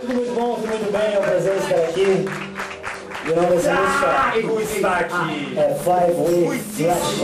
tudo muito bom, tudo muito bem, é um prazer estar aqui. O nome dessa música está aqui. é Five Way Flash.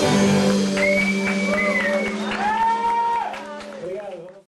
Música